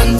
One,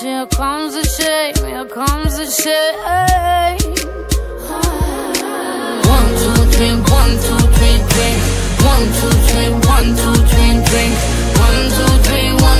Here comes the shame, here comes the shame One, two, three, one, two, three, drink One, two, three, one, two, three, drink One, two, three, one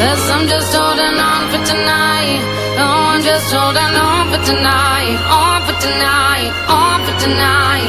'Cause I'm just holding on for tonight. Oh, I'm just holding on for tonight. On for tonight. On for tonight.